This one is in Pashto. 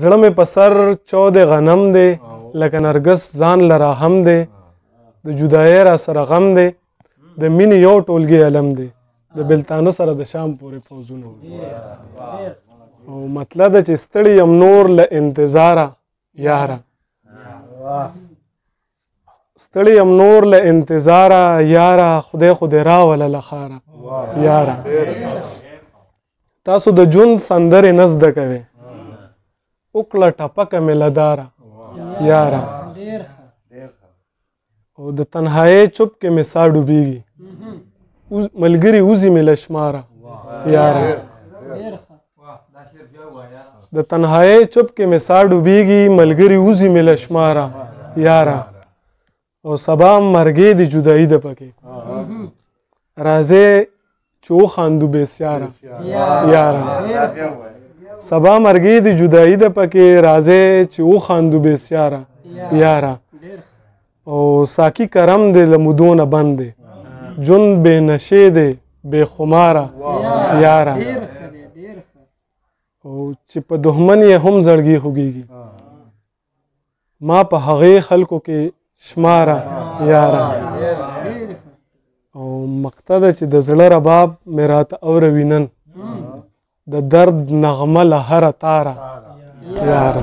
زړه مې په سر چود غنم دی لکه نرګس ځان لرا هم دی د جدای را سره غم دی د مين یو ټولګي علم دی د بلتانه سره د شام پورې فوزونه او مطلب چې ستړي يم نور له انتظاره یاره ستړی ام نور له انتظار یاره خدای خو دې راوله له خاره یاره تاسو د جون سندرې نه زده کوي وکړه ټپکه مې لداره یاره او د تنهایې چوپ کې مې سا ډوبېږي ملګري وزي مې لشماره یاره د تنهایې چپ کې مې سا ډوبېږي ملګري وزي مې لشماره یاره او سبا مرګې د جدایي د پکې راځې چې وخاندو بېسیاره یاره سبا مرګې د جدایي د پکې راځې چې وخاندو بېسیاره یاره او ساقي کرم دی له مودو نه بند دی جون بې نشې دی بې خماره یاره او چې په دښمن یې هم زړګي خوږېږي ما په هغې خلکو کې شماره یاره او مقته ده چې د زړه رباب مې راته اوروي نن د درد نغمه له هره تاره یاره